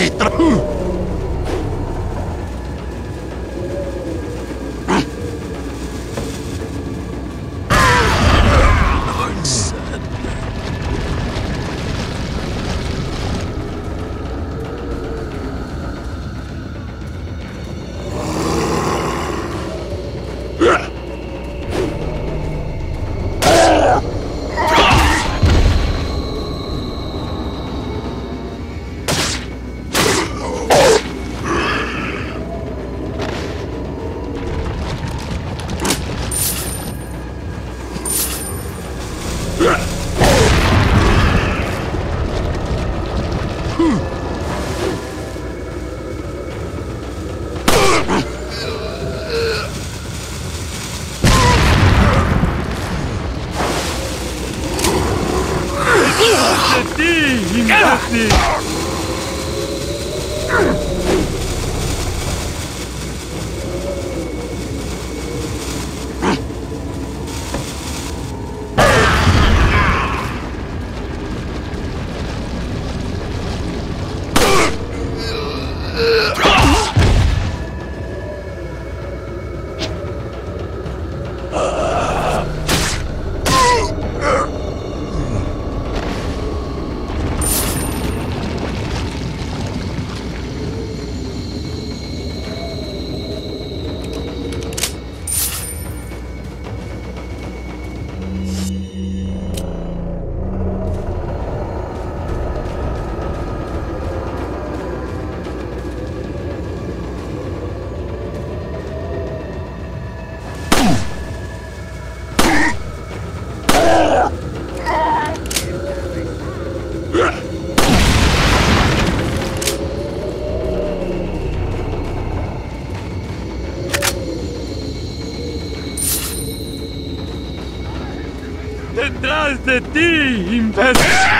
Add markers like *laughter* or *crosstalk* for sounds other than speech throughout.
registro. ¡Detrás de ti,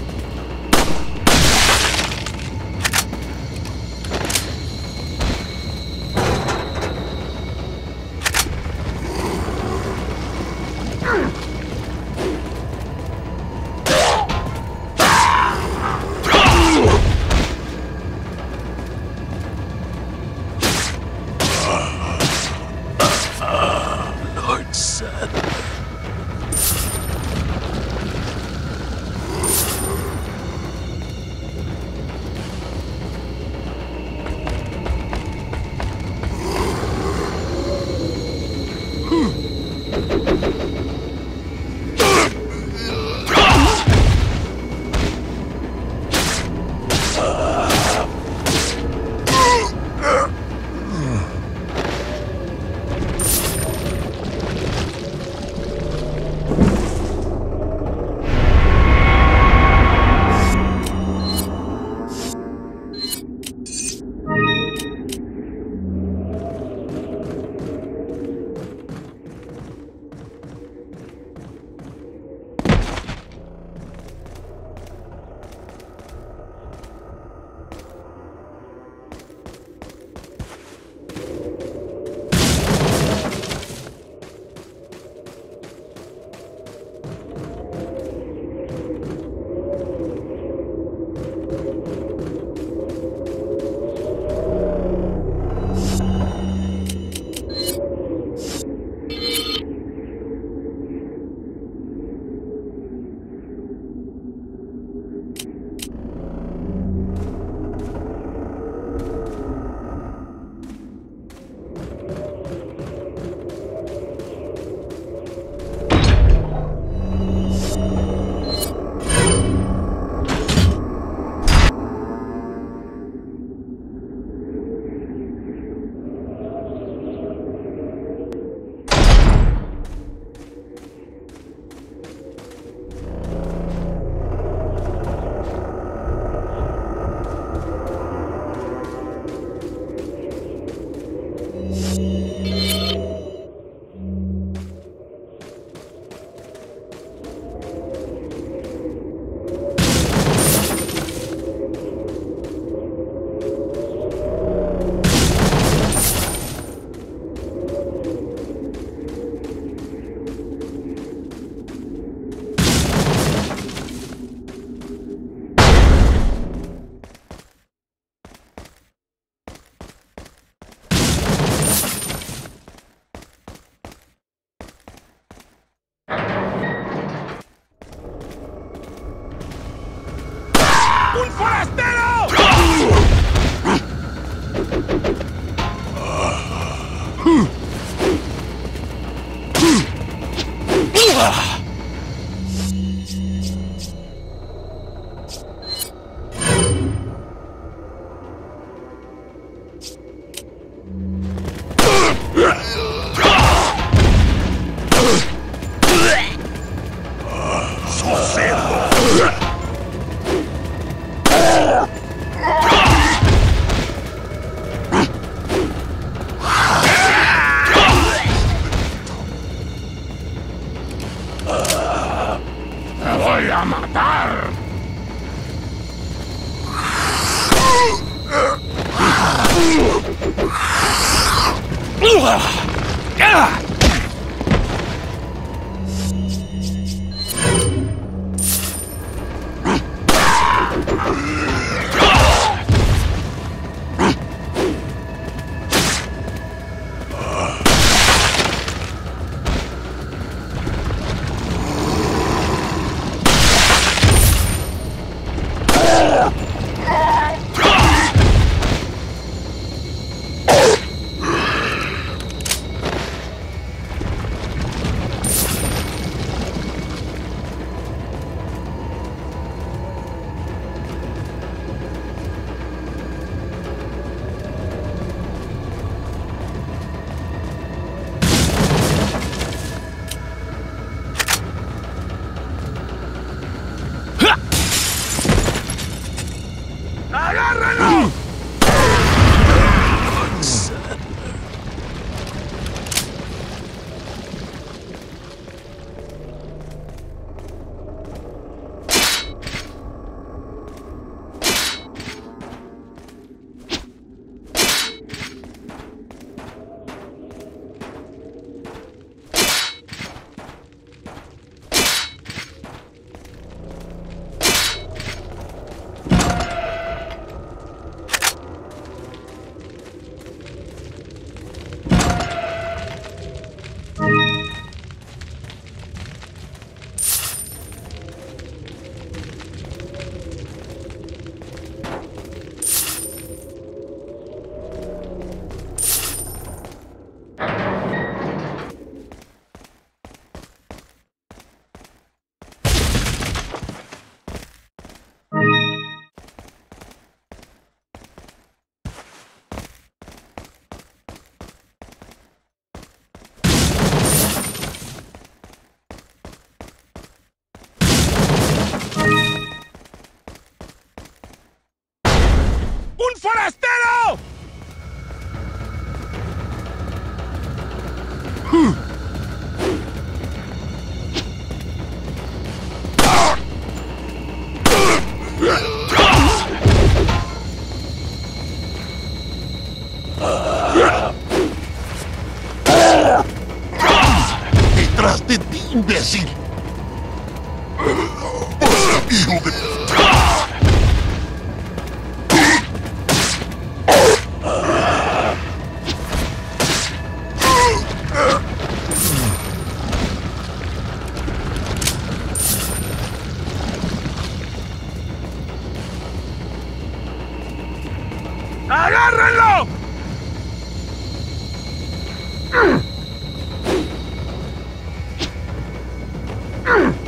imbécil! ¡Hijo de... Mm.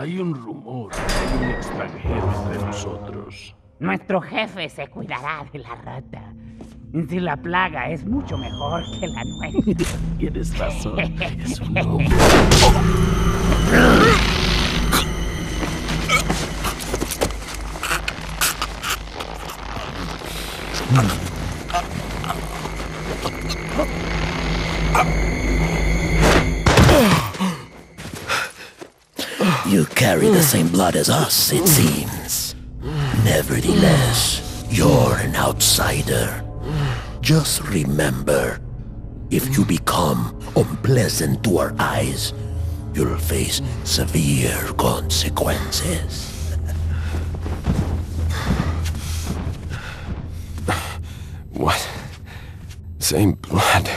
Hay un rumor hay un extranjero entre nosotros. Nuestro jefe se cuidará de la rata. Si la plaga es mucho mejor que la nuestra. *laughs* Tienes razón. Es un *laughs* hombre. Carry the same blood as us, it seems. Nevertheless, you're an outsider. Just remember, if you become unpleasant to our eyes, you'll face severe consequences. What? Same blood.